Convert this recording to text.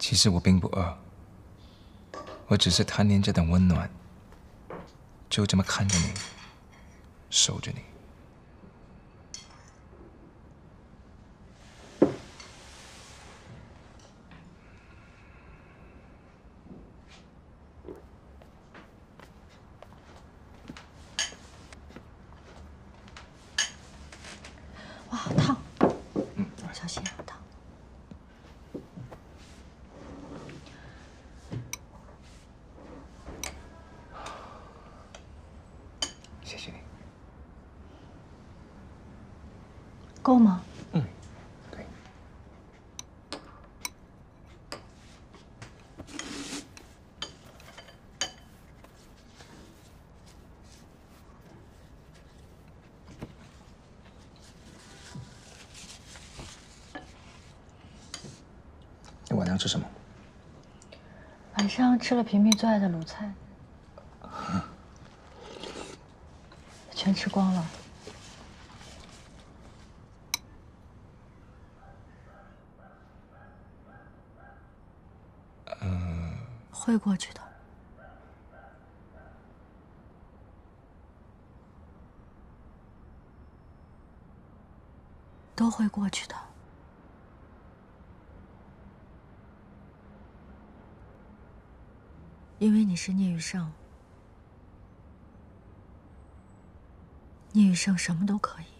其实我并不饿，我只是贪恋这等温暖，就这么看着你，守着你。谢谢你。够吗？嗯，对。你晚上吃什么？晚上吃了平平最爱的卤菜，全吃光了。会过去的。都会过去的。因为你是聂雨盛，聂雨生什么都可以。